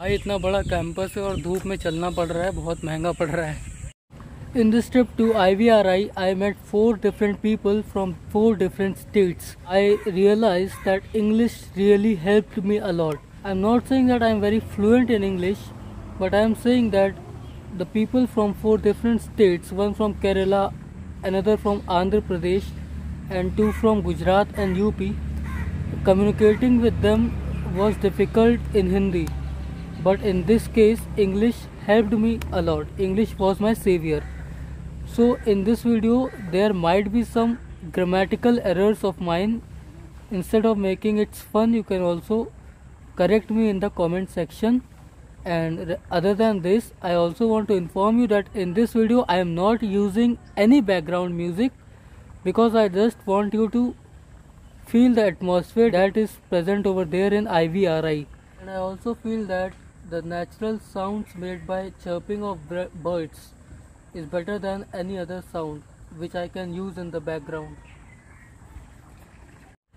भाई, इतना बड़ा कैंपस है और धूप में चलना पड़ रहा है, बहुत महँगा पड़ रहा है। In this trip to I we are I I met four different people from four different states I realise that English really help me a lot I am not saying that I am very fluent in English but I am saying that the people from four different states one from Kerala another from Andhra Pradesh and two from Gujarat and U P communicating with them was difficult in Hindi But in this case, English helped me a lot. English was my savior. So in this video there might be some grammatical errors of mine. Instead of making it fun you can also correct me in the comment section. And other than this I also want to inform you that in this video I am not using any background music because I just want you to feel the atmosphere that is present over there in IVRI and I also feel that the natural sounds made by chirping of birds is better than any other sound which I can use in the background.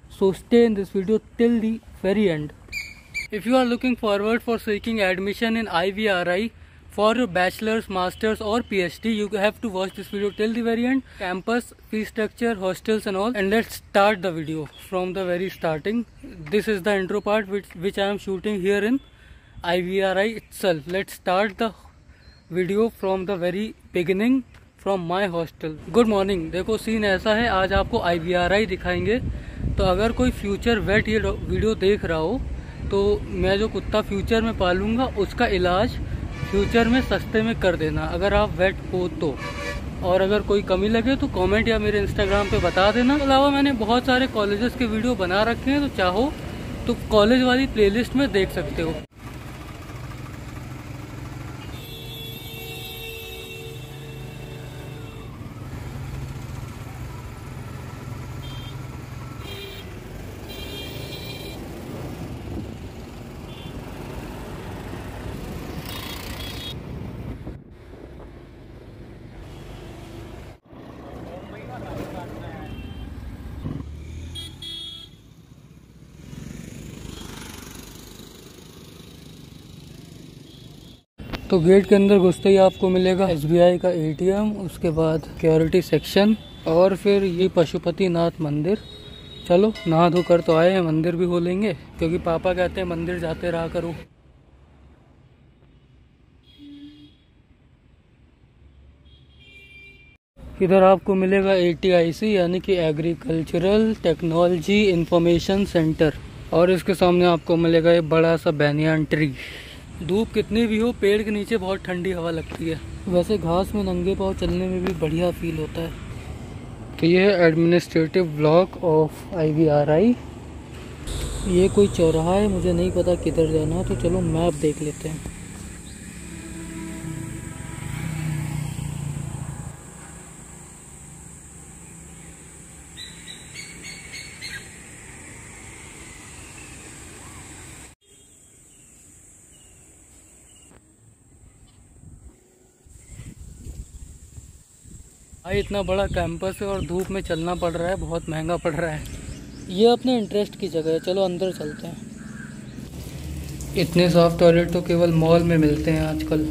So stay in this video till the very end. If you are looking forward for seeking admission in IVRI for your bachelor's, master's or PhD, you have to watch this video till the very end. Campus, fee structure, hostels and all. And let's start the video from the very starting. This is the intro part which, which I am shooting here in IVRI itself. Let's start the video from the very beginning from my hostel good morning देखो scene ऐसा है, आज आपको आई दिखाएँगे। तो अगर कोई future wait ये वीडियो देख रहा हो तो मैं जो कुत्ता फ्यूचर में पालूँगा, उसका इलाज फ्यूचर में सस्ते में कर देना। अगर आप वेट हो तो। और अगर कोई कमी लगे तो कमेंट या मेरे इंस्टाग्राम पे बता देना। अलावा मैंने बहुत सारे कॉलेजेस के वीडियो बना रखे हैं तो चाहो तो कॉलेज वाली प्लेलिस्ट में देख सकते हो। तो गेट के अंदर घुसते ही आपको मिलेगा एसबीआई का एटीएम, उसके बाद सिक्योरिटी सेक्शन, और फिर ये पशुपति नाथ मंदिर। चलो नहा धो कर तो आए हैं, मंदिर भी हो लेंगे क्योंकि पापा कहते हैं मंदिर जाते रहा करो। इधर आपको मिलेगा एटीआईसी यानी कि एग्रीकल्चरल टेक्नोलॉजी इंफॉर्मेशन सेंटर और इसके सामने आपको मिलेगा एक बड़ा सा बैनियान ट्री धूप कितनी भी हो पेड़ के नीचे बहुत ठंडी हवा लगती है। वैसे घास में नंगे पाँव चलने में भी बढ़िया फील होता है। तो ये है एडमिनिस्ट्रेटिव ब्लॉक ऑफ़ आईवीआरआई ये कोई चौराहा है मुझे नहीं पता किधर जाना है तो चलो मैप देख लेते हैं। भाई इतना बड़ा कैंपस है और धूप में चलना पड़ रहा है बहुत महँगा पड़ रहा है। ये अपने इंटरेस्ट की जगह है चलो अंदर चलते हैं। इतने साफ़ टॉयलेट तो केवल मॉल में मिलते हैं आजकल।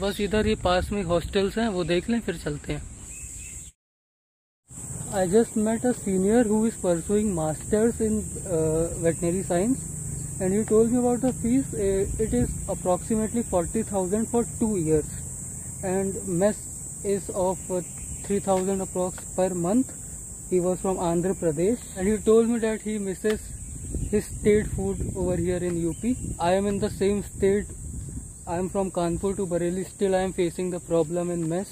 बस इधर ये पास में हॉस्टल्स हैं वो देख लें फिर चलते हैं। I just met a senior who is pursuing masters in veterinary science and he told me about the fees uh, it is approximately 40000 for 2 years and mess is of uh, 3000 approx per month he was from andhra pradesh and he told me that he misses his state food over here in up i am in the same state i am from kanpur to bareilly still i am facing the problem in mess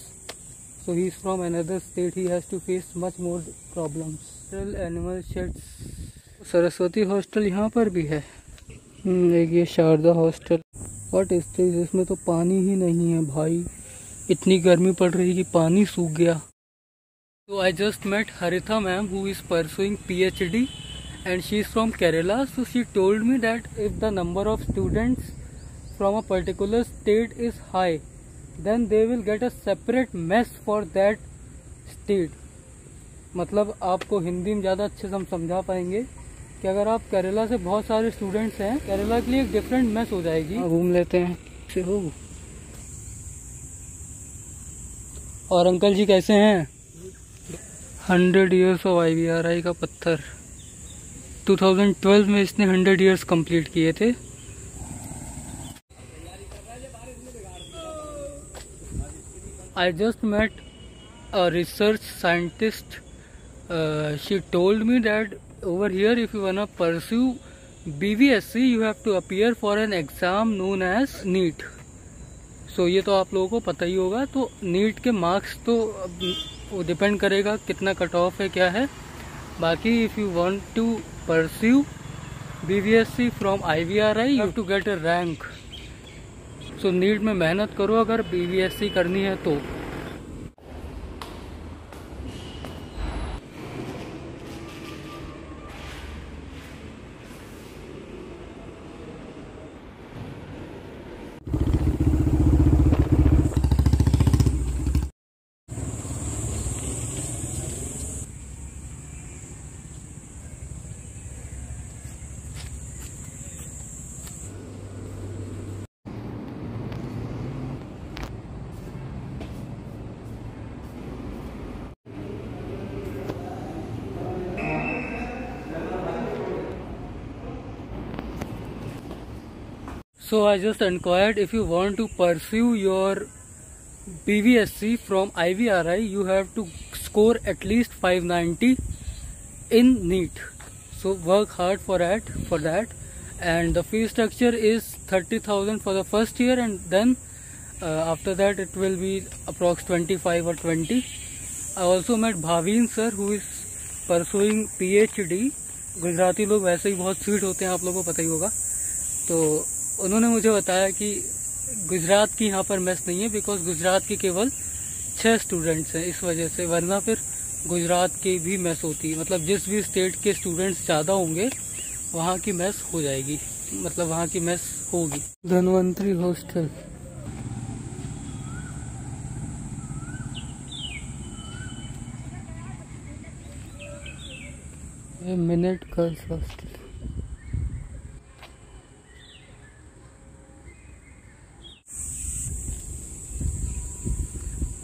so he is from another state he has to face much more problems animal sheds hostel यहाँ पर भी है हम्म, एक ये Sharda hostel. What इस इसमें तो पानी ही नहीं है भाई। इतनी गर्मी पड़ रही है कि पानी सूख गया। तो I just met Haritha ma'am who is pursuing P H D and she is from Kerala so she told me that if the number of students from a particular state is high then they will get a separate mess for that state मतलब आपको हिंदी में ज़्यादा अच्छे से हम समझा पाएँगे। कि अगर आप केरला से बहुत सारे स्टूडेंट्स हैं केरला के लिए एक डिफरेंट मैस हो जाएगी। घूम लेते हैं। से हो? और अंकल जी कैसे हैं? Hundred years of I V R I का पत्थर। 2012 में इसने हंड्रेड ईयर्स कंप्लीट किए थे। I just met a research scientist. Uh, she told me that over here, if you wanna pursue BVSC, you have to appear for an exam known as NEET. So so, ये तो आप लोगों को पता ही होगा तो नीट के marks तो डिपेंड करेगा कितना कट ऑफ़ है क्या है। बाकी if you want to pursue B V S C from I V R I you to get a rank so NEET में मेहनत करो अगर बी वी एस सी करनी है तो। So I just inquired if you want to pursue your BVSC from IVRI, you have to score at least 590 in NEET. So work hard for that. For that, and the fee structure is 30,000 for the first year, and then uh, after that it will be approx 25 or 20. I also met Bhavin sir who is pursuing PhD. Gujarati लोग वैसे ही बहुत sweet होते हैं आप लोगों को पता ही होगा तो उन्होंने मुझे बताया कि गुजरात की यहाँ पर मेस नहीं है बिकॉज़ गुजरात की केवल छह स्टूडेंट्स हैं। इस वजह से, वरना फिर गुजरात की भी मेस होती है। मतलब जिस भी स्टेट के स्टूडेंट्स ज़्यादा होंगे, वहाँ की मेस हो जाएगी। मतलब वहाँ की मेस होगी। Dhanvantari hostel minute girls hostel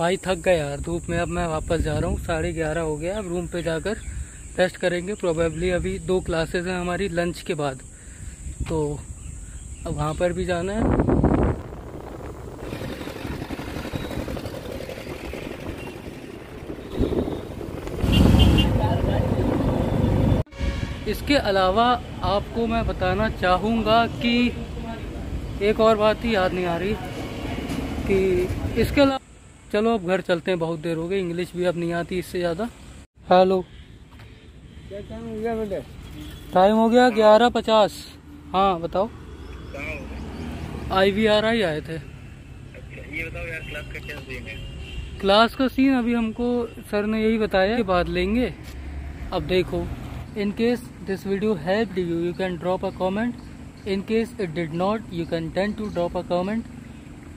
भाई थक गया यार, धूप में अब मैं वापस जा रहा हूँ, साढ़े ग्यारह हो गया, अब रूम पे जाकर रेस्ट करेंगे प्रोबेबली अभी दो क्लासेस हैं हमारी लंच के बाद। तो अब वहाँ पर भी जाना है। इसके अलावा आपको मैं बताना चाहूँगा कि एक और बात ही याद नहीं आ रही, कि इसके अलावा चलो अब घर चलते हैं बहुत देर हो गई इंग्लिश भी अब नहीं आती इससे ज़्यादा। हेलो क्या टाइम हो गया टाइम हो गया ग्यारह पचास। हाँ बताओ। आई वी आर आई आए थे। अच्छा, ये बताओ यार क्लास का क्या सीन है? क्लास का सीन अभी हमको सर ने यही बताया कि बाद लेंगे। अब देखो in case this video help you you can drop a comment in case it did not you can tend to drop a comment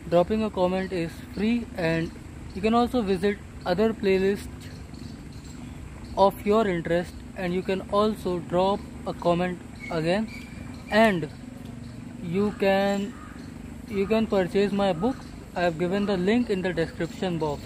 dropping a comment is free and You can also visit other playlists of your interest and you can also drop a comment again. And you can you can purchase my book. I have given the link in the description box